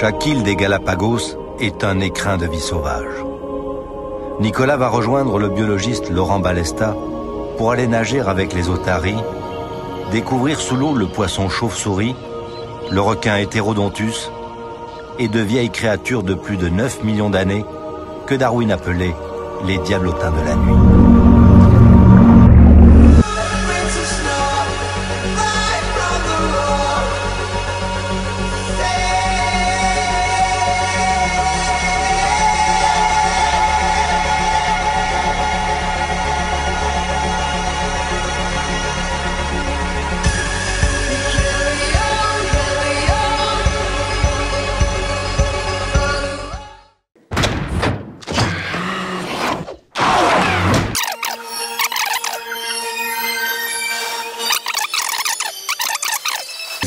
Chaque île des Galapagos est un écrin de vie sauvage. Nicolas va rejoindre le biologiste Laurent Balesta pour aller nager avec les otaries, découvrir sous l'eau le poisson chauve-souris, le requin hétérodontus et de vieilles créatures de plus de 9 millions d'années que Darwin appelait les diablotins de la nuit.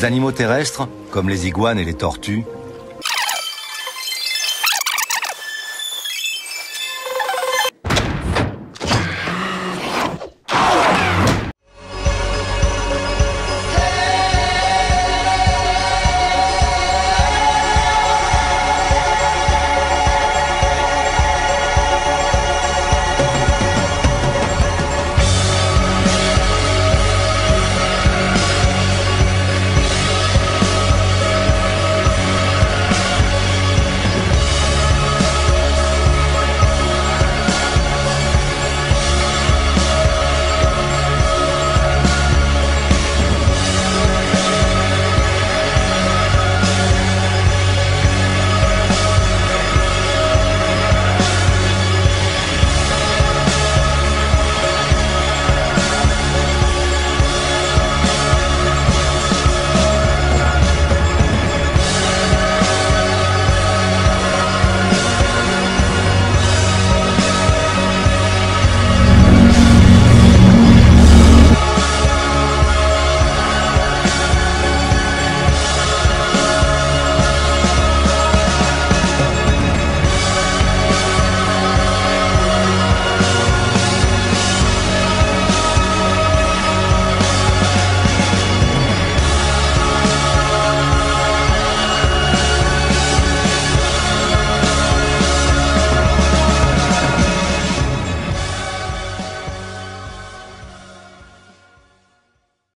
Les animaux terrestres, comme les iguanes et les tortues,